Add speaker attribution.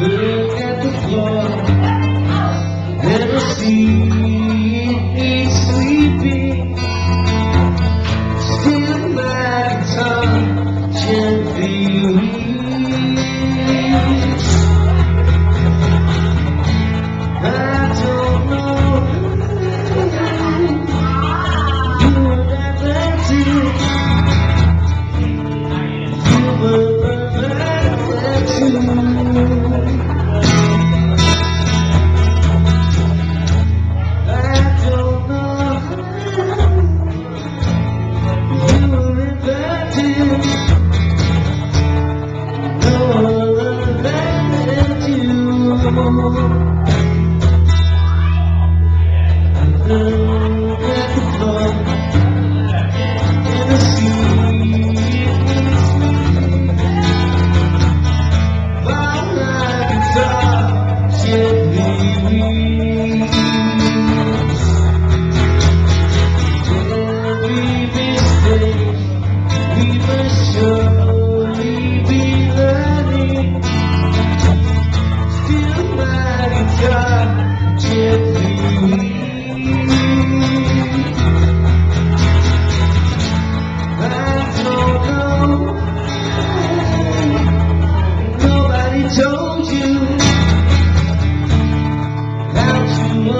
Speaker 1: Look at the floor, never see. amor.